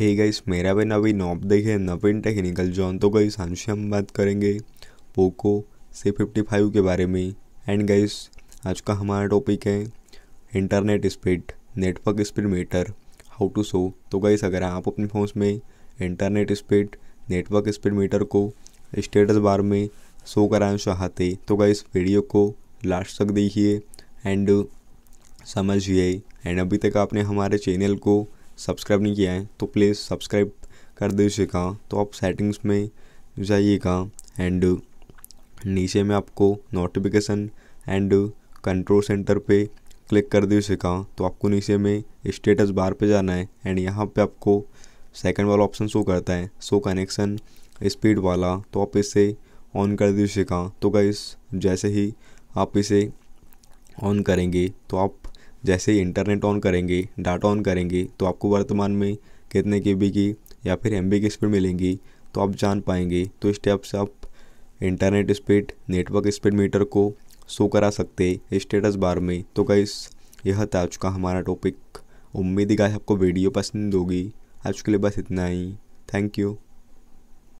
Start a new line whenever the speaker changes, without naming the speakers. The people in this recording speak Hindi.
हे गाइस मेरा भी नवीन नॉब देखे नवीन टेक्निकल जॉन तो गाइस आज हम बात करेंगे पोको सी फिफ्टी फाइव के बारे में। एंड गाइस आज का हमारा टॉपिक है internet speed network speed meter how to show तो गाइस अगर आप अपने फ़ोन में internet speed network speed meter को स्टेटस बार में शो कराना चाहते तो गाइस वीडियो को लास्ट तक देखिए। एंड समझिए। एंड अभी तक आपने हमारे चैनल को सब्सक्राइब नहीं किया है तो प्लीज़ सब्सक्राइब कर दीजिएगा तो आप सेटिंग्स में जाइएगा एंड नीचे में आपको नोटिफिकेशन एंड कंट्रोल सेंटर पे क्लिक कर दीजिएगा तो आपको नीचे में स्टेटस बार पे जाना है एंड यहाँ पे आपको सेकंड वाला ऑप्शन शो करता है सो कनेक्शन स्पीड वाला। तो आप इसे ऑन कर दीजिएगा तो गाइस जैसे ही आप इसे ऑन करेंगे तो आप जैसे ही इंटरनेट ऑन करेंगे, डाटा ऑन करेंगे तो आपको वर्तमान में कितने के की या फिर एमबी की स्पीड मिलेंगी तो आप जान पाएँगे। तो इस टाइप से आप internet speed network speed meter को शो करा सकते स्टेटस बार में। तो गाइस यह था आज का हमारा टॉपिक उम्मीद है आपको वीडियो पसंद होगी। आज के लिए बस इतना ही। Thank you